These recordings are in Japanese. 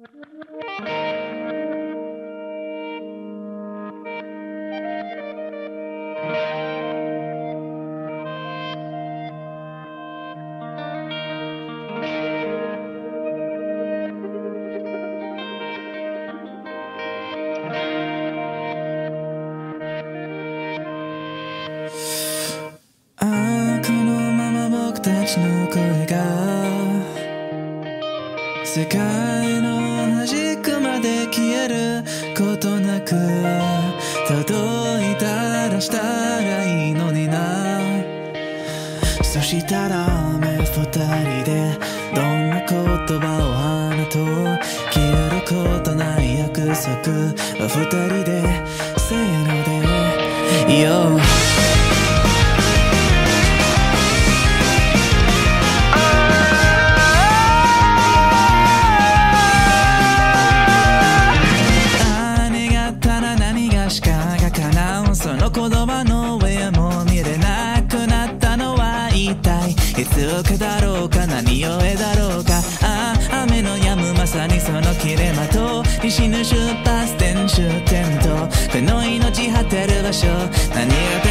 このまま僕たちの声が世界のことなく届いたらしたらいいのにな。そしたら目二人でどんな言葉を放とう。消えることない約束。は二人でせーので。いうか何故だろうか。ああ雨の止むまさにその切れ間と死ぬ出発点終点と。この命果てる場所。何が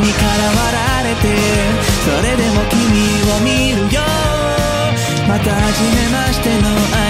と次元に絡まられてそれでも君を見るよ。また初めましての